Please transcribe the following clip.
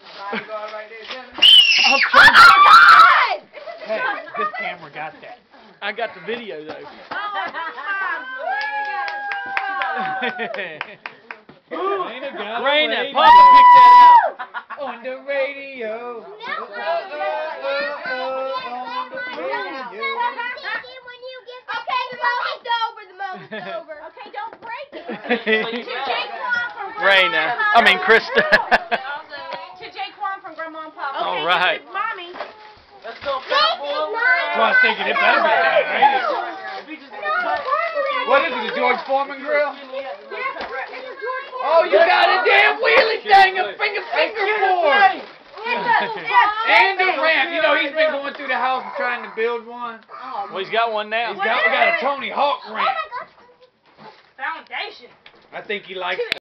Bodyguard right there, I'm trying to- God! Hey, this camera got that. I got the video though. Oh, Raina got a Raina. Papa picked that out. On the radio. Now, Oh, oh, oh, oh, on the radio. Okay, the moment's over. The moment's over. Okay, don't break it. To Jaquan from Grandma Raina, I mean Krista. To Jaquan from Grandma and Papa. All right. Mommy. Let's go, This is not. Well, I was thinking it better be that, right? What is it, the George Foreman grill? Oh, you got a damn wheelie thing, a finger finger board. And a ramp. You know, he's been going through the house and trying to build one. Well, he's got one now. He's got, we got a Tony Hawk ramp. Foundation. I think he likes